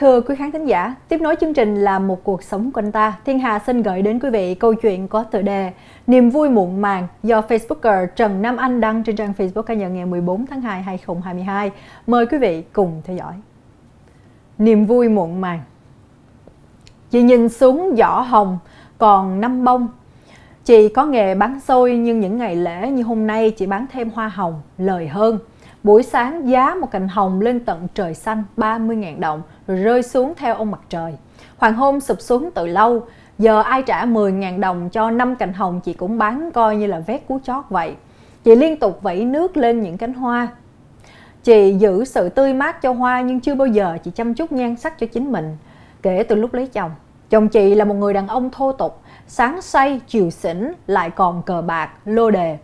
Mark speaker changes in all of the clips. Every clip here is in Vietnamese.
Speaker 1: Thưa quý khán thính giả, tiếp nối chương trình là một cuộc sống quanh ta. Thiên Hà xin gửi đến quý vị câu chuyện có tựa đề Niềm vui muộn màng do Facebooker Trần Nam Anh đăng trên trang Facebook cá nhân ngày 14 tháng 2 2022. Mời quý vị cùng theo dõi. Niềm vui muộn màng Chị nhìn xuống giỏ hồng còn năm bông Chị có nghề bán xôi nhưng những ngày lễ như hôm nay chị bán thêm hoa hồng, lời hơn. Buổi sáng giá một cành hồng lên tận trời xanh 30.000 đồng rồi rơi xuống theo ông mặt trời. Hoàng hôn sụp xuống từ lâu, giờ ai trả 10.000 đồng cho 5 cành hồng chị cũng bán coi như là vét cú chót vậy. Chị liên tục vẩy nước lên những cánh hoa. Chị giữ sự tươi mát cho hoa nhưng chưa bao giờ chị chăm chút nhan sắc cho chính mình. Kể từ lúc lấy chồng, chồng chị là một người đàn ông thô tục, sáng say, chiều xỉn, lại còn cờ bạc, lô đề.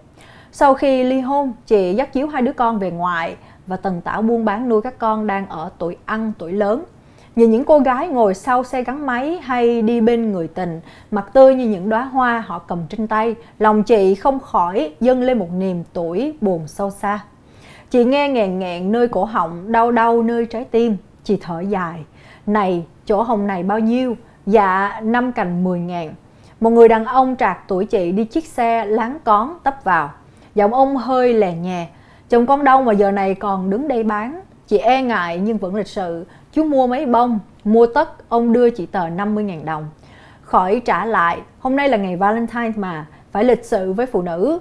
Speaker 1: Sau khi ly hôn, chị dắt chiếu hai đứa con về ngoại và tần tảo buôn bán nuôi các con đang ở tuổi ăn, tuổi lớn. Nhìn những cô gái ngồi sau xe gắn máy hay đi bên người tình, mặt tươi như những đóa hoa họ cầm trên tay, lòng chị không khỏi dâng lên một niềm tuổi buồn sâu xa. Chị nghe nghẹn nghẹn nơi cổ họng, đau đau nơi trái tim, chị thở dài. Này, chỗ hồng này bao nhiêu? Dạ, năm cành 10 ngàn. Một người đàn ông trạc tuổi chị đi chiếc xe láng cón tấp vào. Giọng ông hơi lè nhè Chồng con đâu mà giờ này còn đứng đây bán. Chị e ngại nhưng vẫn lịch sự. Chú mua mấy bông, mua tất, ông đưa chị tờ 50.000 đồng. Khỏi trả lại, hôm nay là ngày Valentine mà, phải lịch sự với phụ nữ.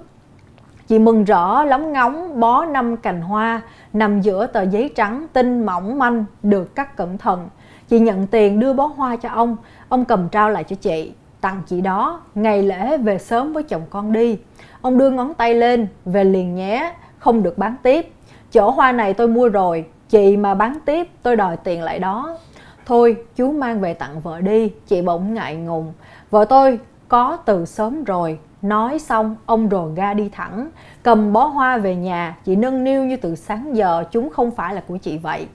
Speaker 1: Chị mừng rõ lóng ngóng bó năm cành hoa nằm giữa tờ giấy trắng tinh mỏng manh được cắt cẩn thận. Chị nhận tiền đưa bó hoa cho ông, ông cầm trao lại cho chị tặng chị đó ngày lễ về sớm với chồng con đi. Ông đưa ngón tay lên về liền nhé, không được bán tiếp. Chỗ hoa này tôi mua rồi, chị mà bán tiếp tôi đòi tiền lại đó. Thôi, chú mang về tặng vợ đi, chị bỗng ngại ngùng. Vợ tôi có từ sớm rồi nói xong, ông rồ ga đi thẳng. Cầm bó hoa về nhà, chị nâng niu như từ sáng giờ, chúng không phải là của chị vậy.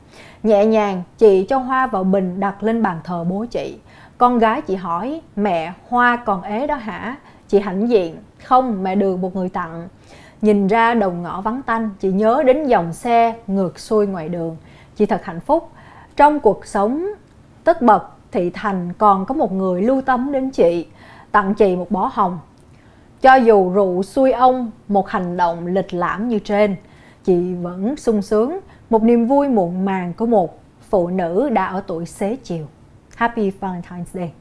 Speaker 1: Nhẹ nhàng, chị cho hoa vào bình đặt lên bàn thờ bố chị. Con gái chị hỏi, mẹ, hoa còn ế đó hả? Chị hãnh diện, không, mẹ được một người tặng. Nhìn ra đồng ngõ vắng tanh, chị nhớ đến dòng xe ngược xuôi ngoài đường. Chị thật hạnh phúc. Trong cuộc sống tất bật, thị thành còn có một người lưu tâm đến chị, tặng chị một bó hồng cho dù rượu xuôi ông, một hành động lịch lãm như trên, chị vẫn sung sướng, một niềm vui muộn màng của một phụ nữ đã ở tuổi xế chiều Happy Valentine's Day.